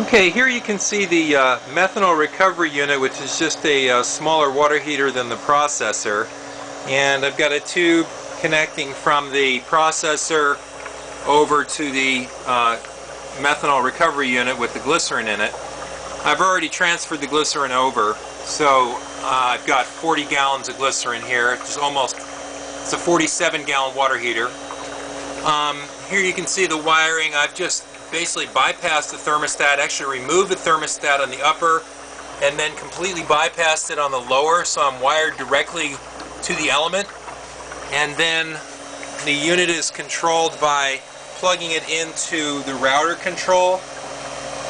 Okay, here you can see the uh, methanol recovery unit, which is just a uh, smaller water heater than the processor. And I've got a tube connecting from the processor over to the uh, methanol recovery unit with the glycerin in it. I've already transferred the glycerin over, so uh, I've got 40 gallons of glycerin here. It's almost, it's a 47 gallon water heater. Um, here you can see the wiring. I've just basically bypassed the thermostat, actually removed the thermostat on the upper, and then completely bypassed it on the lower, so I'm wired directly to the element. And then the unit is controlled by plugging it into the router control.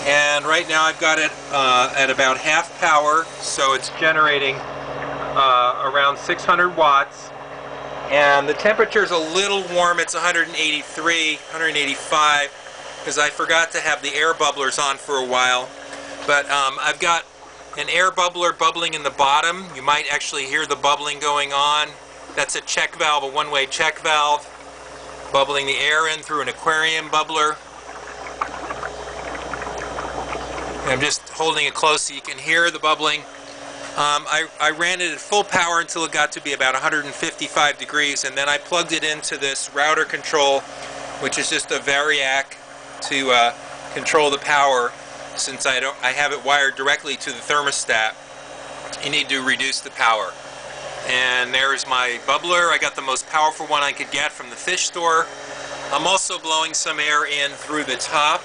And right now I've got it uh, at about half power, so it's generating uh, around 600 watts. And the temperature is a little warm, it's 183, 185 because I forgot to have the air bubblers on for a while. But um, I've got an air bubbler bubbling in the bottom. You might actually hear the bubbling going on. That's a check valve, a one-way check valve, bubbling the air in through an aquarium bubbler. And I'm just holding it close so you can hear the bubbling. Um, I, I, ran it at full power until it got to be about 155 degrees and then I plugged it into this router control which is just a Variac to uh, control the power since I don't I have it wired directly to the thermostat. You need to reduce the power. And there's my bubbler. I got the most powerful one I could get from the fish store. I'm also blowing some air in through the top.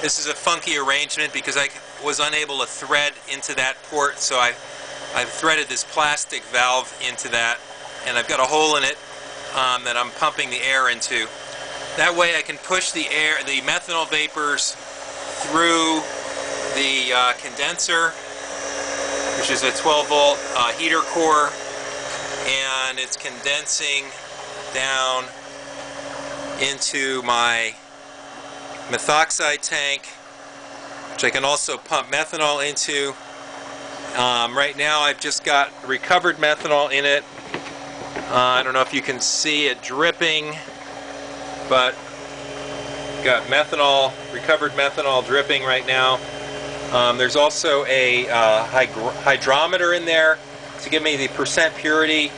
This is a funky arrangement because I was unable to thread into that port so I I've threaded this plastic valve into that and I've got a hole in it um, that I'm pumping the air into that way I can push the air, the methanol vapors through the uh, condenser, which is a 12 volt uh, heater core, and it's condensing down into my methoxide tank, which I can also pump methanol into. Um, right now I've just got recovered methanol in it. Uh, I don't know if you can see it dripping but got methanol, recovered methanol dripping right now. Um, there's also a uh, hydrometer in there to give me the percent purity.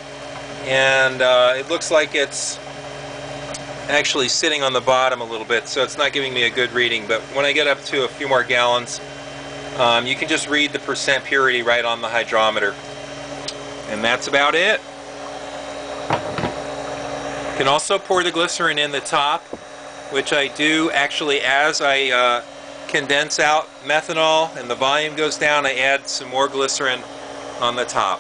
And uh, it looks like it's actually sitting on the bottom a little bit so it's not giving me a good reading. But when I get up to a few more gallons um, you can just read the percent purity right on the hydrometer. And that's about it can also pour the glycerin in the top, which I do actually as I uh, condense out methanol and the volume goes down, I add some more glycerin on the top.